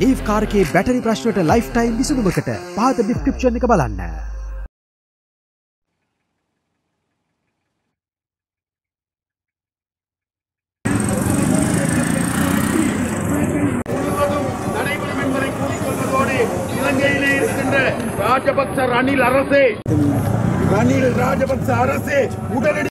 ඒ කාරකේ battery ප්‍රශ්නට lifetime විසුමකට පාත ඩිස්ක්‍රප්ෂණ එක බලන්න. ராஜபக்ச ரணில் அரசே ரணில் ராஜபக்ச அரசே உடனடி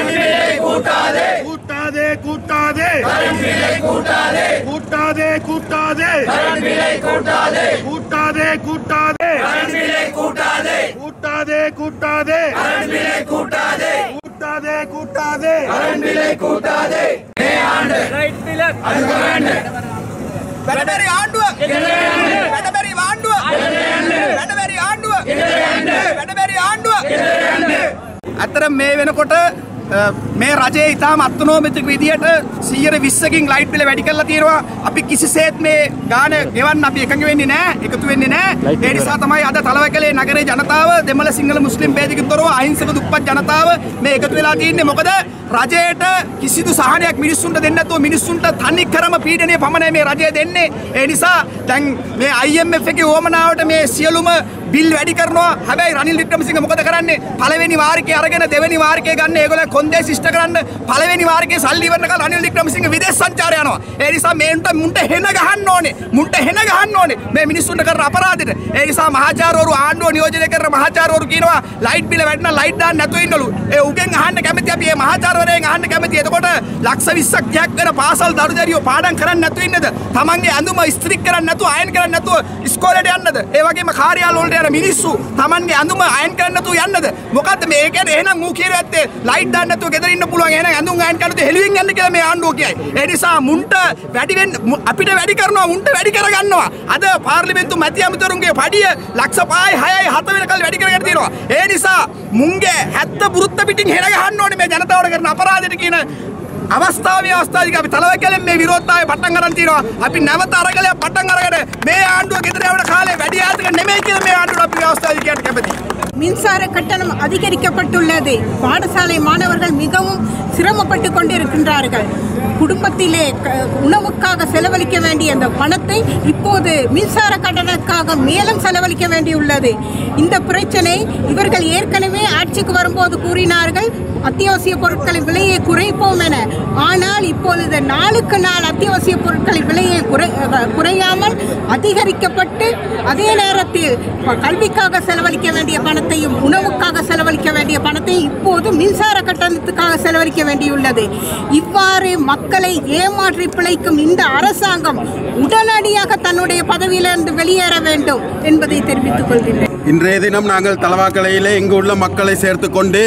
கூட்டாதே கூட்டாதே கூட்டாதே கூட்டாதே கூட்டாதே கூட்டாதே விலை கூட்டாதே கூட்டாதே கூட்டாதே விலை கூட்டாதே கூட்டாதே கூட்டாதே விலை கூட்டாதே கூட்டாதே கூட்டாதே விலை கூட்டாதே ரைட் பிலக் වැඩබැරි ආණ්ඩුව වැඩබැරි ආණ්ඩුව වැඩබැරි ආණ්ඩුව වැඩබැරි ආණ්ඩුව ඇතර මේ වෙනකොට අ, මේ රජයේ ඉතාම අත්නෝමතික විදිහට සියයට විස්සකින් ලයිට් පිල වැඩි කරලා තියෙනවා අපි කිසිසේත් මේ ගාන ගෙවන්න අපි එකඟ වෙන්නේ නැහැ එකතු වෙන්නේ නැහැ ඒ නිසා තමයි අද තලවකලේ නගරේ ජනතාව දෙමළ සිංහල මුස්ලිම් ભેදකින් තොරව අහිංසක දුප්පත් ජනතාව මේ එකතු වෙලා තියෙන්නේ මොකද රජයට කිසිදු සහනයක් මිනිස්සුන්ට දෙන්න නැතුව මිනිස්සුන්ට තනි කරම පීඩනය පමණයි මේ රජය දෙන්නේ ඒ නිසා දැන් මේ IMF එකේ ඕමනාවට මේ සියලුම බිල් වැඩි කරනවා. හැබැයි රනිල් වික්‍රමසිංහ මොකද කරන්නේ? පළවෙනි වාරිකේ අරගෙන දෙවෙනි වාරිකේ ගන්න ඒගොල්ලෝ කොන්දේ ශිෂ්ට කරන්න පළවෙනි වාරිකේ සල්ලි ඉවරන කල රනිල් වික්‍රමසිංහ විදේශ සංචාරය යනවා. ඒ නිසා මේන්ට මුන්ට හෙන ගහන්න ඕනේ. මුන්ට හෙන ගහන්න ඕනේ. මේ මිනිස්සුන්ට කරන අපරාධෙට ඒ නිසා මහාචාර්යවරු ආණ්ඩුව නියෝජනය කරන මහාචාර්යවරු කියනවා ලයිට් බිල වැඩිනම් ලයිට් දාන්න නැතුව ඉන්නලු. ඒ උගෙන් අහන්න කැමති අපි මේ මහාචාර්යවරයෙන් අහන්න කැමති. එතකොට ලක්ෂ 20ක් 30ක් වෙන පාසල් දරු දැරියෝ පාඩම් කරන්න නැතුව ඉන්නද? තමන්ගේ ඇඳුම ඉස්ත්‍රි කරන්න නැතුව අයන් කරන්න නැතුව ඉස්කෝලේට යන්නද? ඒ වගේම කාර්යාල වලට යන මිනිස්සු තමන්ගේ ඇඳුම අයන් කරන්න නැතුව යන්නද? මොකද්ද මේ? කියන්නේ එහෙනම් ඌ කියන ඇත්තේ ලයිට් දාන්න නැතුව ගෙදර ඉන්න පුළුවන්. එහෙනම් ඇඳුම් අයන් කරන්නද හෙළුවෙන් යන්න කියලා මේ ආණ්ඩුව කියයි. ඒ නිසා මුන්ට වැඩි වෙන්න මු- අපිට වැඩි කරනවා මුන්ට වැඩි කරගන්නවා. අද පාර්ලිමේන්තු මැති ඇමතුරුන්ගේ පඩිය ලක්ෂ 5යි 6යි 7 වෙනකල් වැඩි කරගෙන තියෙනවා ඒ නිසා මුන්ගේ හැත්ත පුරුත්ත පිටින් හෙළ ගහන්න ඕනේ මේ ජනතාවට කරන අපරාධයට කියන අවස්ථාවේ අවස්ථාවක අපි තලවකැලෙන් මේ විරෝධතාවය පටන් ගන්න තියෙනවා. අපි නැවත අරගලයක් පටන් අරගෙන මේ ආණ්ඩුව ගෙදර යවන කාලේ වැඩි ආර්ථික නෙමෙයි කියලා මේ ආණ්ඩුවට අපි අවස්ථාවේ කියන්න කැමතියි. மின்சார கட்டணம் அதிகரிக்கப்பட்டுள்ளது. பாடசாலை மாணவர்கள் மிகவும் சிரமப்பட்டு கொண்டிருக்கின்றார்கள். குடும்பத்திலே உணவுக்காக செலவழிக்க வேண்டிய அந்த பணத்தை இப்போது மின்சார கட்டணத்துக்காக மேலும் செலவழிக்க வேண்டியுள்ளது. இந்த பிரச்சனை இவர்கள் ஏற்கனவே ஆட்சிக்கு வரும்போது கூறினார்கள் அத்தியாவசிய பொருட்களின் விலையை குறைப்போம் என. ஆனால் இப்பொழுது நாளுக்கு நாள் அத்தியாவசிய பொருட்களின் விலையை குறை குறையாமல் அதிகரிக்கப்பட்டு அதே நேரத்தில் கல்விக்காக செலவு செலவழிக்க வேண்டிய பணத்தையும் உணவுக்காக செலவழிக்க வேண்டிய பணத்தை இப்போது மின்சார கட்டணத்துக்காக செலவழிக்க வேண்டியுள்ளது. இவ்வாறு மக்களை ஏமாற்றி பிழைக்கும் இந்த அரசாங்கம் உடனடியாக தன்னுடைய பதவியிலிருந்து வெளியேற வேண்டும் என்பதை தெரிவித்துக் கொள்கின்றேன். இன்றைய தினம் நாங்கள் தலவாக்கலையிலே இங்கு உள்ள மக்களை சேர்த்து கொண்டு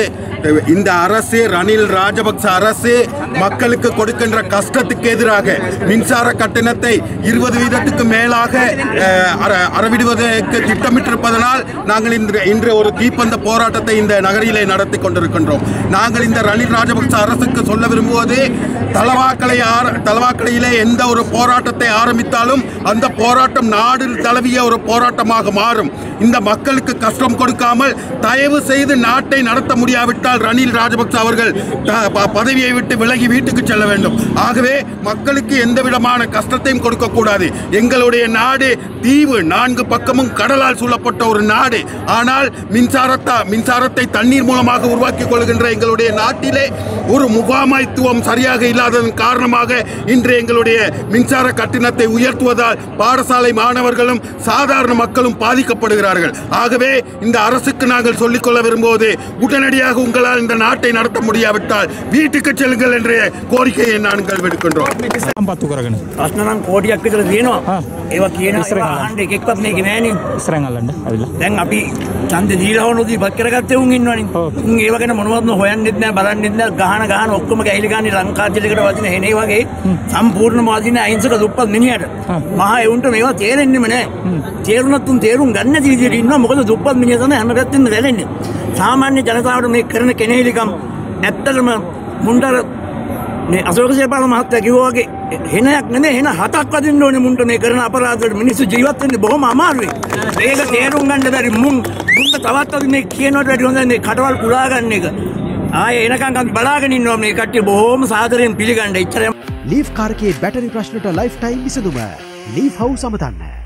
இந்த அரசு ரணில் ராஜபக்ச அரசு மக்களுக்கு கொடுக்கின்ற கஷ்டத்துக்கு எதிராக மின்சார கட்டணத்தை இருபது வீதத்துக்கு மேலாக அற- அறவிடுவதற்கு திட்டமிட்டிருப்பதனால் நாங்கள் இன்று இன்று ஒரு தீப்பந்த போராட்டத்தை இந்த நகரிலே நடத்தி கொண்டிருக்கின்றோம். நாங்கள் இந்த ரணில் ராஜபக்ச அரசுக்கு சொல்ல விரும்புவது தலவாக்கலை தலவாக்கலையிலே எந்த ஒரு போராட்டத்தை ஆரம்பித்தாலும் அந்த போராட்டம் நாடு தழுவிய ஒரு போராட்டமாக மாறும். இந்த மக்களுக்கு கஷ்டம் கொடுக்காமல் தயவு செய்து நாட்டை நடத்த முடியாவிட்டால் ரணில் ராஜபக்ச அவர்கள் பதவியை விட்டு விலகி வீட்டுக்கு செல்ல வேண்டும். ஆகவே மக்களுக்கு எந்த விதமான கஷ்டத்தையும் கொடுக்கக்கூடாது. எங்களுடைய நாடு தீவு நான்கு பக்கமும் கடலால் சூழப்பட்ட ஒரு நாடு. ஆனால் மின்சாரத்தா மின்சார மின்சாரத்தை தண்ணீர் மூலமாக உருவாக்கிக் கொள்கின்ற எங்களுடைய நாட்டிலே ஒரு முகாமைத்துவம் சரியாக இல்லாததன் காரணமாக இன்று எங்களுடைய மின்சார கட்டணத்தை உயர்த்துவதால் பாடசாலை மாணவர்களும் சாதாரண மக்களும் பாதிக்கப்படுகிறார்கள். ஆகவே இந்த அரசுக்கு நாங்கள் சொல்லிக்கொள்ள விரும்புவது உடனடியாக உங்களால் இந்த நாட்டை நடத்த முடியாவிட்டால் வீட்டுக்கு செல்லுங்கள் என்ற கோரிக்கையை நாங்கள் விடுக்கின்றோம். ಅಷ್ಟನ್ನ ಕೋಟಿ ಹಾಕಿದ್ರೆ ಏನು කරගත්තේ උන් ඉන්නවනේ. උන් ඒව ගැන මොනවත්ම හොයන්නෙත් නෑ බලන්නෙත් නෑ. ගහන ගහන ඔක්කොම ගැහිලි ගන්නේ ලංකාජලයකට වදින හෙනේ වගේ සම්පූර්ණ වදින අහිංසක දුප්පත් මිනිහට. මහා එවුන්ට මේවා තේරෙන්නෙම නෑ. තේරුණත් උන් තේරුම් ගන්න විදිහට ඉන්නවා. මොකද දුප්පත් මිනිහ තමයි හැම පැත්තෙම වැළෙන්නේ. සාමාන්‍ය ජනතාවට මේ කරන කෙනෙහිලිකම් ඇත්තටම අර මේ අශෝක සේපාල මහත්තයා කිව්වා වගේ හෙනයක් නෙමෙයි හෙන හතක් වදින්න ඕනේ මුන්ට මේ කරන අපරාධවලට මිනිස්සු ජීවත් වෙන්නේ බොහොම අමාරුයි. මේක තේරුම් ගන්න බැරි මුන් මුන්ට තවත් අපි මේ කියනවට වැඩි හොඳයි මේ කටවල් පුරා ගන්න එක. ආයේ එනකන් අපි බලාගෙන ඉන්නවා මේ කට්ටිය බොහොම සාදරයෙන් පිළිගන්න. ඉච්චරම ලීෆ් කාර්කයේ බැටරි ප්‍රශ්නට ලයිෆ් ටයිම් විසඳුම ලීෆ් හවුස් අමතන්න